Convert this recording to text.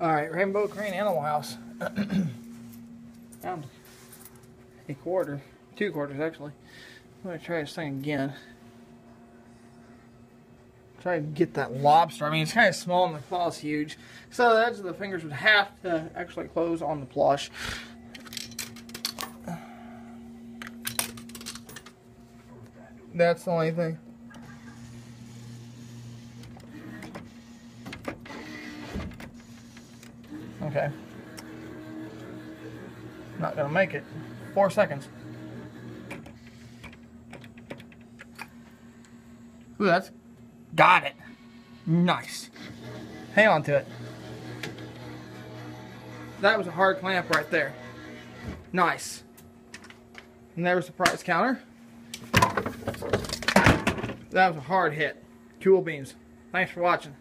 Alright, Rainbow Crane Animal House. Found um, a quarter. Two quarters, actually. I'm to try this thing again. Try to get that lobster. I mean, it's kind of small and the claw's huge. So the edge of the fingers would have to actually close on the plush. That's the only thing. Okay. Not gonna make it. Four seconds. Ooh, that's got it. Nice. Hang on to it. That was a hard clamp right there. Nice. And there was price counter. That was a hard hit. Cool beans. Thanks for watching.